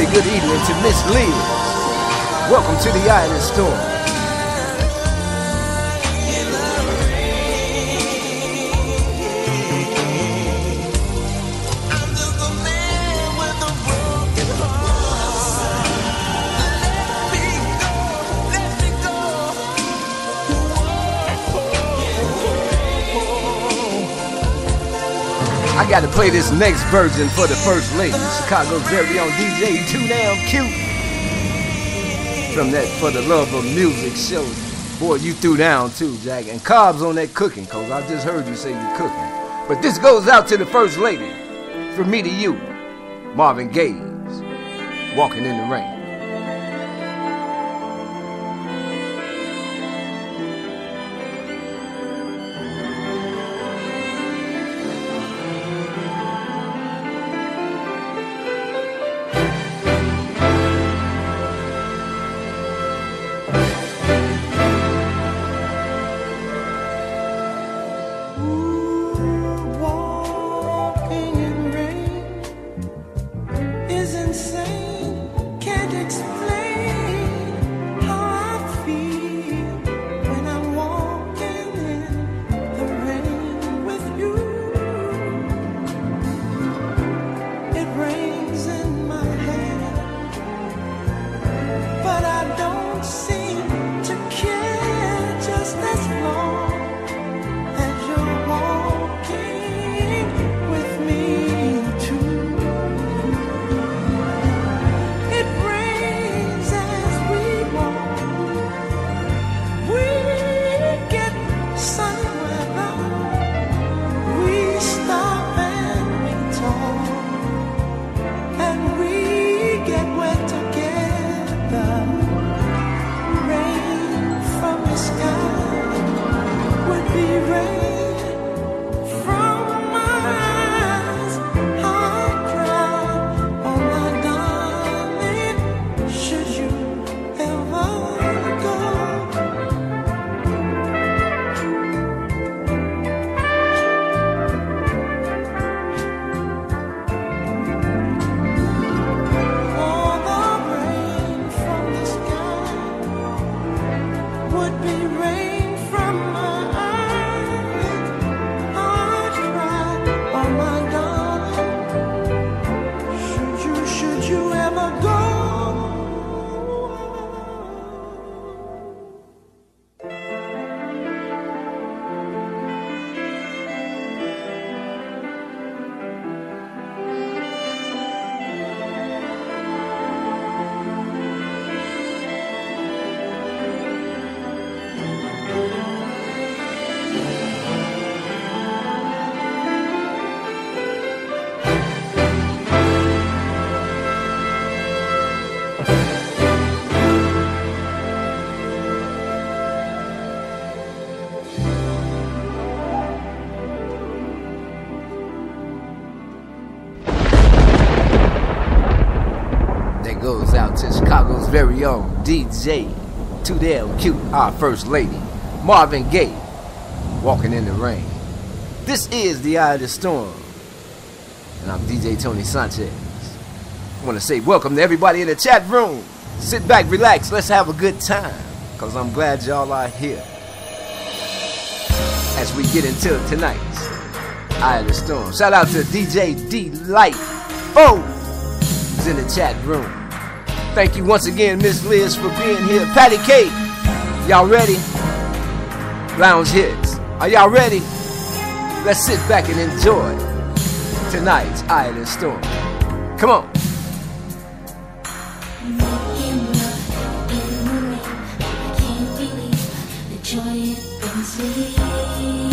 say good evening to Miss Liz. Welcome to the Eye of the Storm. Gotta play this next version for the first lady, Chicago's very own DJ Too Damn Cute. From that For the Love of Music show. Boy, you threw down too, Jack. And Cobb's on that cooking, cause I just heard you say you're cooking. But this goes out to the first lady. From me to you, Marvin Gaye, Walking in the Rain. Goes out to Chicago's very own DJ, Too Damn Cute, our first lady, Marvin Gaye, Walking in the Rain. This is the Eye of the Storm, and I'm DJ Tony Sanchez. I want to say welcome to everybody in the chat room. Sit back, relax, let's have a good time, because I'm glad y'all are here. As we get into tonight's Eye of the Storm. Shout out to DJ D Light. Oh! in the chat room. Thank you once again, Miss Liz, for being here. Patty K, y'all ready? Lounge hits. Are y'all ready? Let's sit back and enjoy tonight's Eye of the Storm. Come on. It's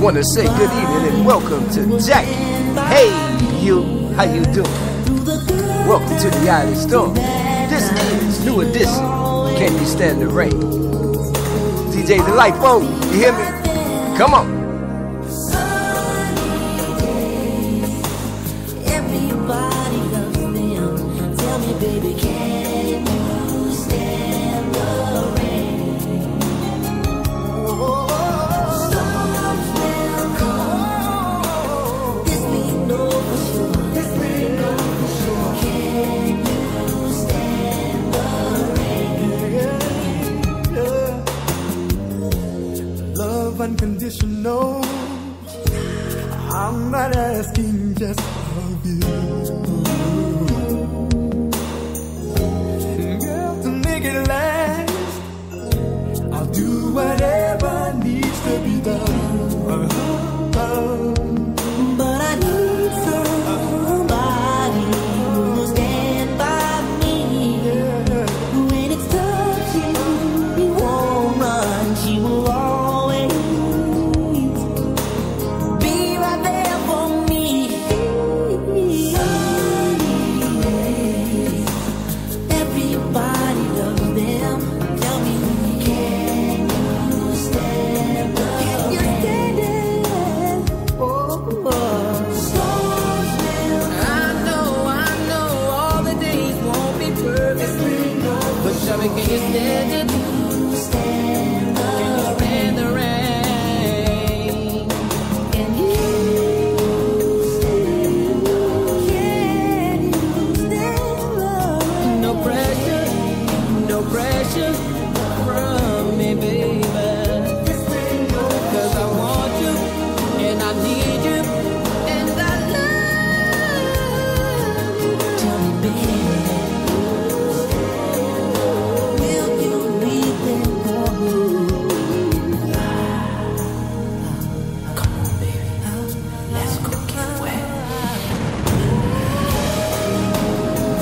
want to say good evening and welcome to Jack. Hey, you, how you doing? Welcome to the Eye of the Storm. This is new edition. Can you stand the rain? DJ the Life Phone, you hear me? Come on. whatever.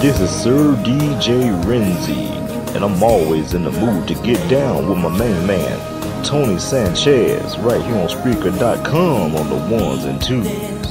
This is Sir DJ Renzi, and I'm always in the mood to get down with my main man, Tony Sanchez, right here on Spreaker.com on the ones and twos.